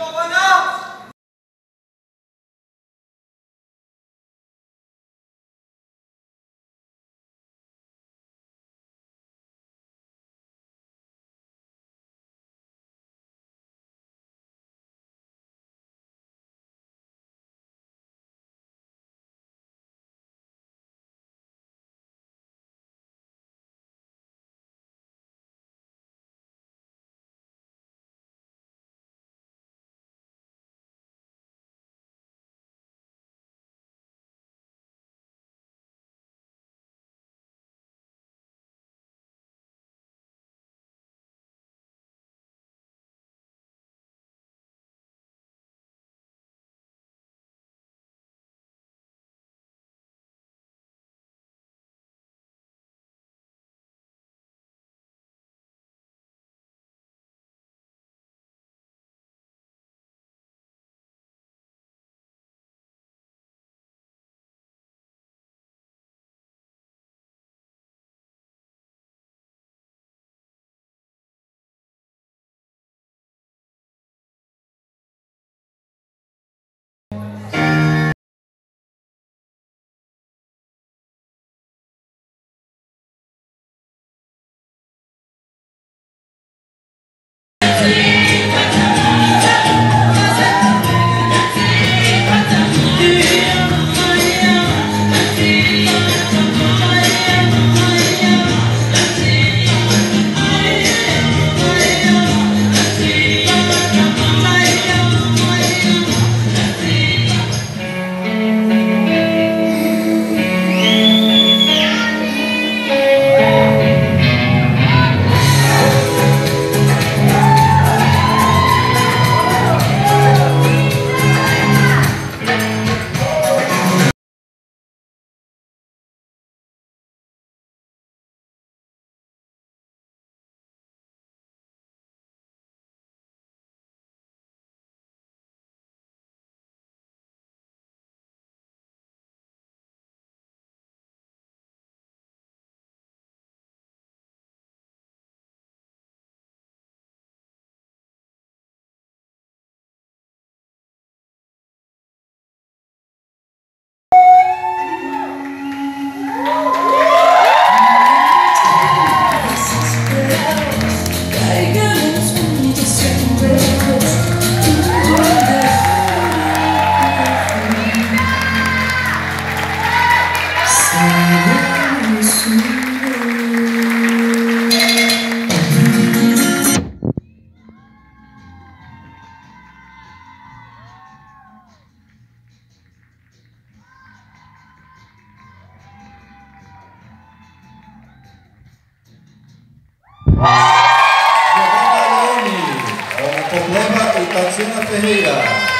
Giovanna Problema e Tatiana Ferreira.